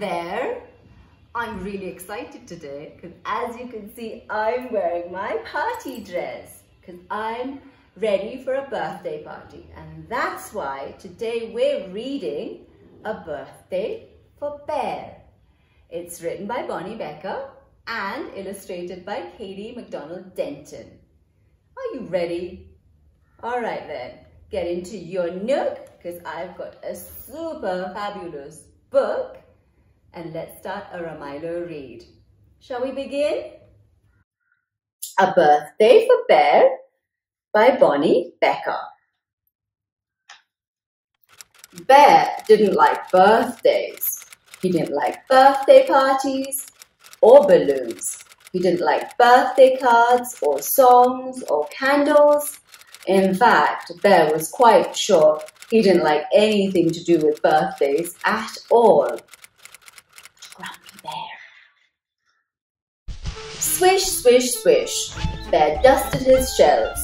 there. I'm really excited today because as you can see, I'm wearing my party dress because I'm ready for a birthday party. And that's why today we're reading A Birthday for Bear. It's written by Bonny Becker and illustrated by Kady MacDonald Denton. Are you ready? All right then, get into your nook because I've got a super fabulous book and let's start a Ramaailo read. Shall we begin? A Birthday for Bear by Bonny Becker. Bear didn't like birthdays. He didn't like birthday parties or balloons. He didn't like birthday cards or songs or candles. In fact, Bear was quite sure he didn't like anything to do with birthdays at all. Grumpy Bear. Swish, swish, swish. Bear dusted his shelves.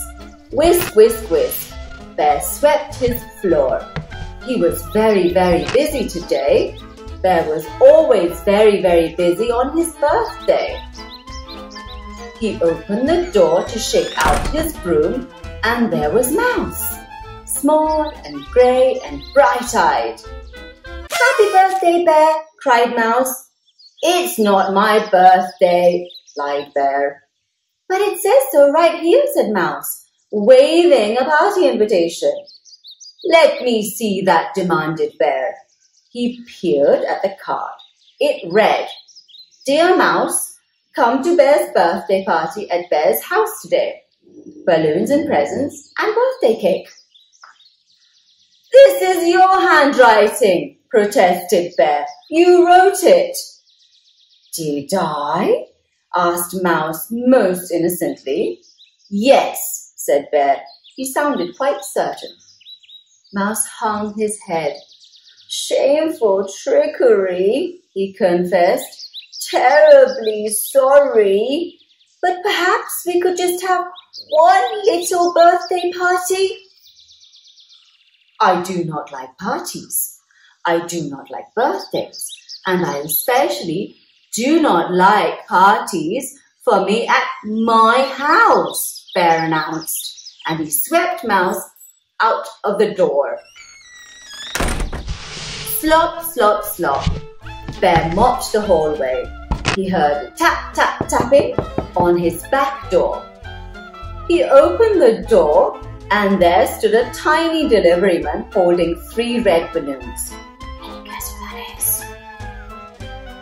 Whisk, whisk, whisk. Bear swept his floor. He was very, very busy today. Bear was always very, very busy on his birthday. He opened the door to shake out his broom and there was Mouse, small and grey and bright-eyed. Happy birthday, Bear, cried Mouse. It's not my birthday, lied Bear. But it says so right here, said Mouse, waving a party invitation. Let me see that, demanded Bear. He peered at the card. It read, Dear Mouse, come to Bear's birthday party at Bear's house today. Balloons and presents and birthday cake. This is your handwriting, protested Bear. You wrote it. Did I? Asked Mouse most innocently. Yes, said Bear. He sounded quite certain. Mouse hung his head. Shameful trickery, he confessed. Terribly sorry. But perhaps we could just have one little birthday party? I do not like parties. I do not like birthdays. And I especially do not like parties for me at my house, Bear announced. And he swept Mouse out of the door. Slop, slop, slop. Bear mopped the hallway. He heard a tap, tap, tapping on his back door. He opened the door and there stood a tiny delivery man holding three red balloons.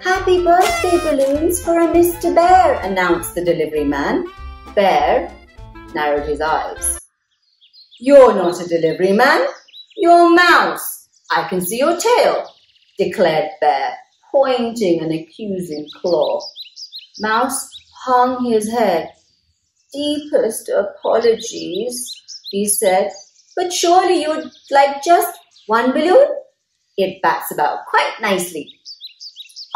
Happy birthday balloons for a Mr. Bear, announced the delivery man. Bear narrowed his eyes. You're not a delivery man, you're a Mouse. I can see your tail, declared Bear, pointing an accusing claw. Mouse hung his head. Deepest apologies, he said, but surely you'd like just one balloon? It bats about quite nicely.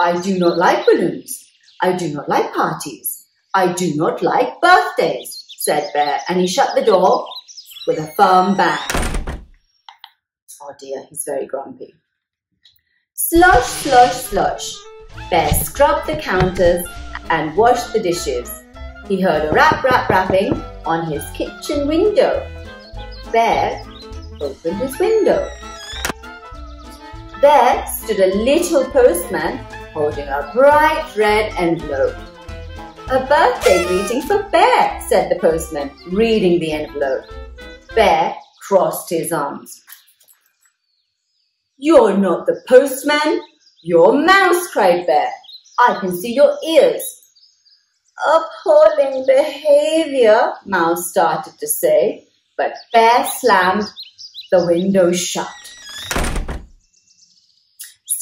I do not like balloons. I do not like parties. I do not like birthdays, said Bear, and he shut the door with a firm bang. Oh dear, he's very grumpy. Slush, slush, slush. Bear scrubbed the counters and washed the dishes. He heard a rap, rap, rapping on his kitchen window. Bear opened his window. There stood a little postman holding a bright red envelope. A birthday greeting for Bear, said the postman, reading the envelope. Bear crossed his arms. You're not the postman, you're Mouse, cried Bear. I can see your ears. Appalling behavior, Mouse started to say, but Bear slammed the window shut.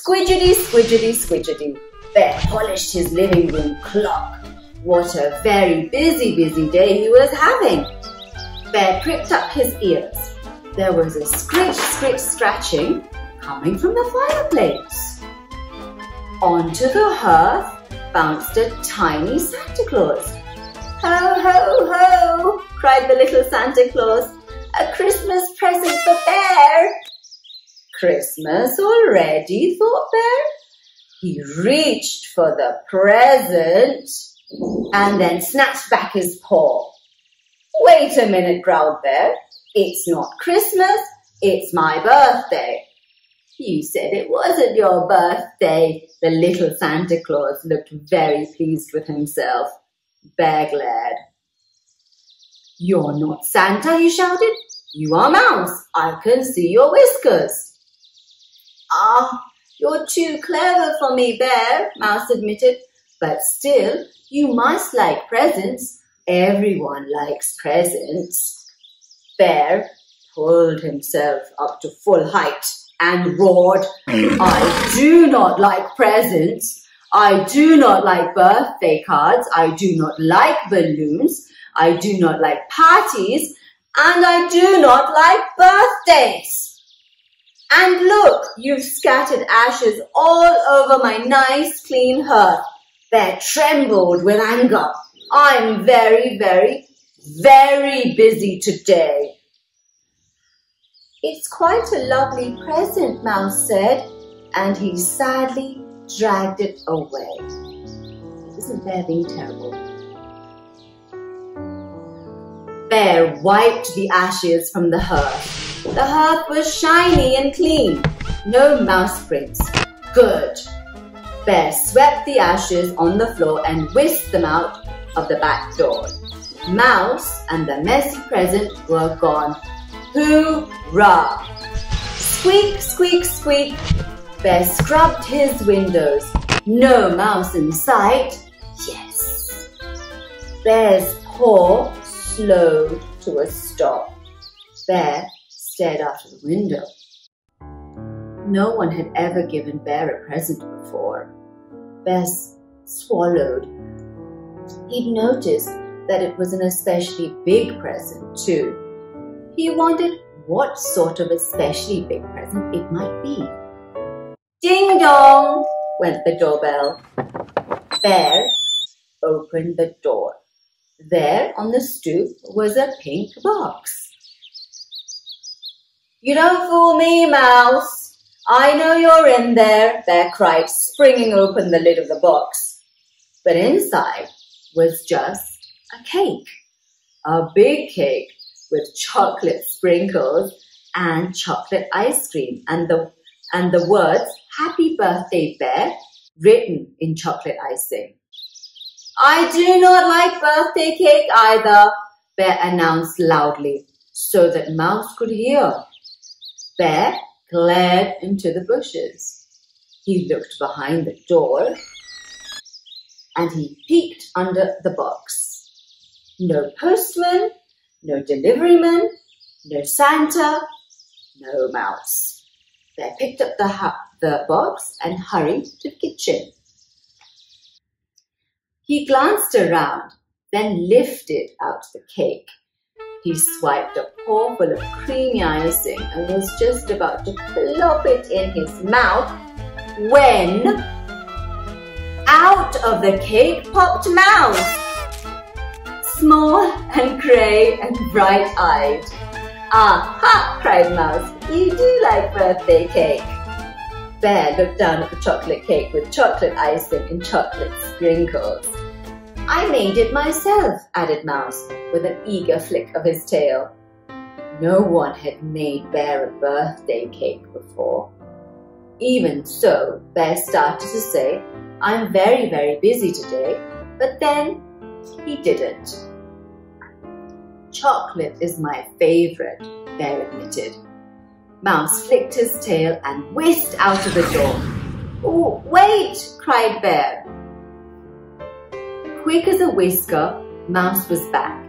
Squidgety, squidgety, squidgety. Bear polished his living room clock. What a very busy, busy day he was having. Bear pricked up his ears. There was a scritch, scritch, scratching coming from the fireplace. Onto the hearth bounced a tiny Santa Claus. Ho, ho, ho, cried the little Santa Claus. A Christmas present for Bear. Christmas already, thought Bear. He reached for the present and then snatched back his paw. Wait a minute, growled Bear. It's not Christmas, it's my birthday. You said it wasn't your birthday. The little Santa Claus looked very pleased with himself. Bear glared. You're not Santa, he shouted. You are Mouse. I can see your whiskers. Ah, you're too clever for me, Bear, Mouse admitted. But still, you must like presents. Everyone likes presents. Bear pulled himself up to full height and roared, I do not like presents. I do not like birthday cards. I do not like balloons. I do not like parties. And I do not like birthdays. And look, you've scattered ashes all over my nice clean hearth. Bear trembled with anger. I'm very, very, very busy today. It's quite a lovely present, Mouse said, and he sadly dragged it away. Isn't Bear being terrible? Bear wiped the ashes from the hearth. The hearth was shiny and clean. No mouse prints. Good. Bear swept the ashes on the floor and whisked them out of the back door. Mouse and the messy present were gone. Hoorah! Squeak, squeak, squeak. Bear scrubbed his windows. No mouse in sight. Yes. Bear's paw slowed to a stop. Bear stared out of the window. No one had ever given Bear a present before. Bear swallowed. He'd noticed that it was an especially big present, too. He wondered what sort of especially big present it might be. Ding dong! went the doorbell. Bear opened the door. There on the stoop was a pink box. You don't fool me, Mouse. I know you're in there, Bear cried, springing open the lid of the box. But inside was just a cake. A big cake with chocolate sprinkles and chocolate ice cream and the and the words Happy Birthday Bear written in chocolate icing. I do not like birthday cake either, Bear announced loudly so that Mouse could hear. Bear glared into the bushes. He looked behind the door and he peeked under the box. No postman, no deliveryman, no Santa, no mouse. Bear picked up the, the box and hurried to the kitchen. He glanced around, then lifted out the cake. He swiped a paw of creamy icing and was just about to plop it in his mouth when out of the cake popped Mouse small and grey and bright-eyed. Aha! cried Mouse. You do like birthday cake. Bear looked down at the chocolate cake with chocolate icing and chocolate sprinkles. I made it myself, added Mouse with an eager flick of his tail. No one had made Bear a birthday cake before. Even so, Bear started to say, I'm very, very busy today, but then he didn't. Chocolate is my favorite, Bear admitted. Mouse flicked his tail and whisked out of the door. Oh, wait, cried Bear. Quick as a whisker, Mouse was back.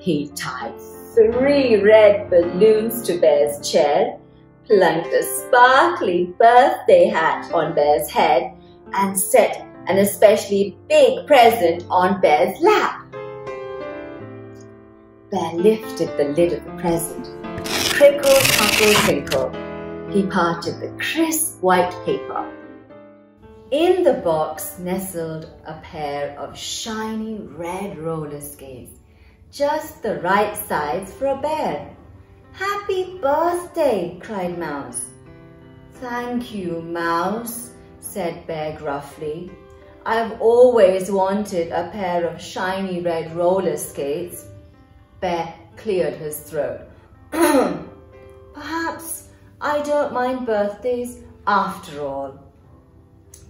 He tied three red balloons to Bear's chair, plunked a sparkly birthday hat on Bear's head, and set an especially big present on Bear's lap. Bear lifted the lid of the present. Crinkle, crackle, crinkle. He parted the crisp white paper. In the box nestled a pair of shiny red roller skates, just the right size for a bear. Happy birthday, cried Mouse. Thank you, Mouse, said Bear gruffly. I've always wanted a pair of shiny red roller skates. Bear cleared his throat. Perhaps I don't mind birthdays after all.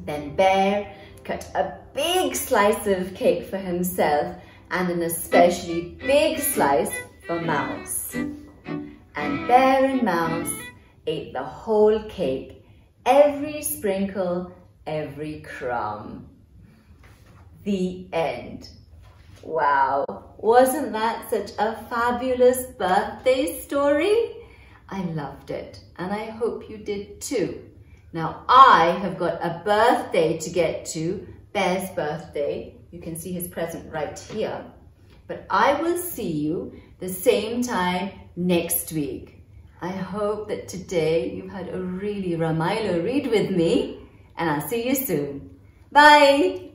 Then Bear cut a big slice of cake for himself and an especially big slice for Mouse. And Bear and Mouse ate the whole cake, every sprinkle, every crumb. The end. Wow, wasn't that such a fabulous birthday story? I loved it and I hope you did too. Now I have got a birthday to get to, Bear's birthday. You can see his present right here. But I will see you the same time next week. I hope that today you've had a really Ramaailo read with me and I'll see you soon. Bye!